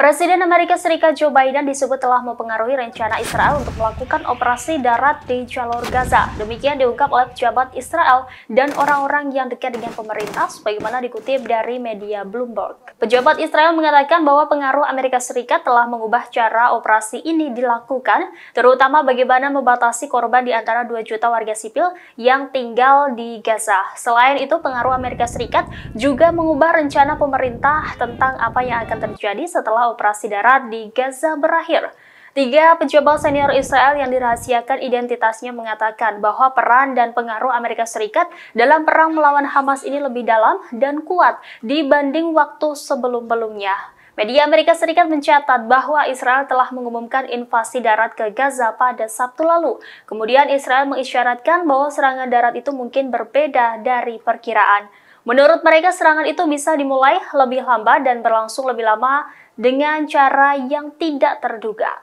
Presiden Amerika Serikat Joe Biden disebut telah mempengaruhi rencana Israel untuk melakukan operasi darat di jalur Gaza. Demikian diungkap oleh pejabat Israel dan orang-orang yang dekat dengan pemerintah, sebagaimana dikutip dari media Bloomberg. Pejabat Israel mengatakan bahwa pengaruh Amerika Serikat telah mengubah cara operasi ini dilakukan, terutama bagaimana membatasi korban di antara 2 juta warga sipil yang tinggal di Gaza. Selain itu, pengaruh Amerika Serikat juga mengubah rencana pemerintah tentang apa yang akan terjadi setelah operasi darat di Gaza berakhir. Tiga pejabat senior Israel yang dirahasiakan identitasnya mengatakan bahwa peran dan pengaruh Amerika Serikat dalam perang melawan Hamas ini lebih dalam dan kuat dibanding waktu sebelum-belumnya. Media Amerika Serikat mencatat bahwa Israel telah mengumumkan invasi darat ke Gaza pada Sabtu lalu. Kemudian Israel mengisyaratkan bahwa serangan darat itu mungkin berbeda dari perkiraan. Menurut mereka serangan itu bisa dimulai lebih lambat dan berlangsung lebih lama dengan cara yang tidak terduga.